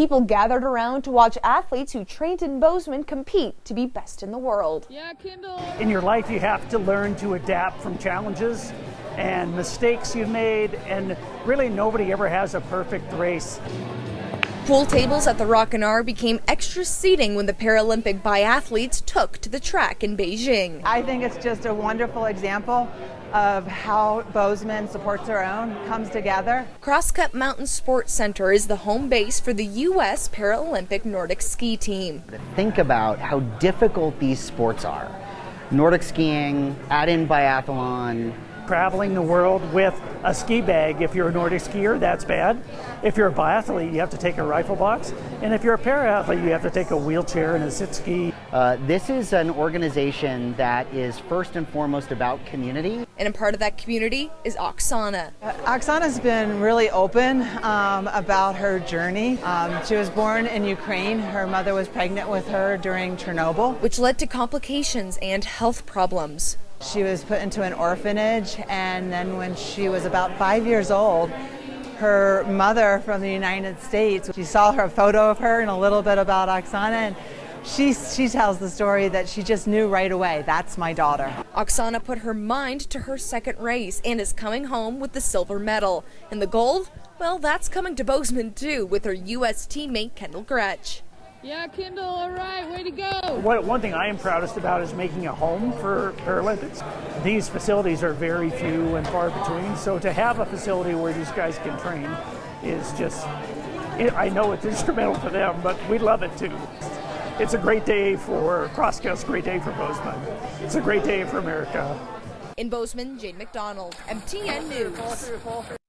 People gathered around to watch athletes who trained in Bozeman compete to be best in the world. Yeah, Kendall. In your life, you have to learn to adapt from challenges and mistakes you've made, and really nobody ever has a perfect race. Pool tables at the Rockin' R became extra seating when the Paralympic biathletes took to the track in Beijing. I think it's just a wonderful example of how Bozeman supports their own, comes together. Crosscut Mountain Sports Center is the home base for the U.S. Paralympic Nordic ski team. Think about how difficult these sports are. Nordic skiing, add in biathlon, traveling the world with a ski bag. If you're a Nordic skier, that's bad. If you're a biathlete, you have to take a rifle box. And if you're a paraathlete, you have to take a wheelchair and a sit ski. Uh, this is an organization that is first and foremost about community. And a part of that community is Oksana. Uh, Oksana's been really open um, about her journey. Um, she was born in Ukraine. Her mother was pregnant with her during Chernobyl, which led to complications and health problems. She was put into an orphanage, and then when she was about five years old, her mother from the United States, she saw her photo of her and a little bit about Oksana, and she, she tells the story that she just knew right away that's my daughter. Oksana put her mind to her second race and is coming home with the silver medal. And the gold? Well, that's coming to Bozeman too with her U.S. teammate Kendall Gretsch. Yeah, Kendall, all right, way to go. What, one thing I am proudest about is making a home for Paralympics. These facilities are very few and far between, so to have a facility where these guys can train is just, it, I know it's instrumental for them, but we love it too. It's a great day for Crosscut, a great day for Bozeman. It's a great day for America. In Bozeman, Jane McDonald, MTN News.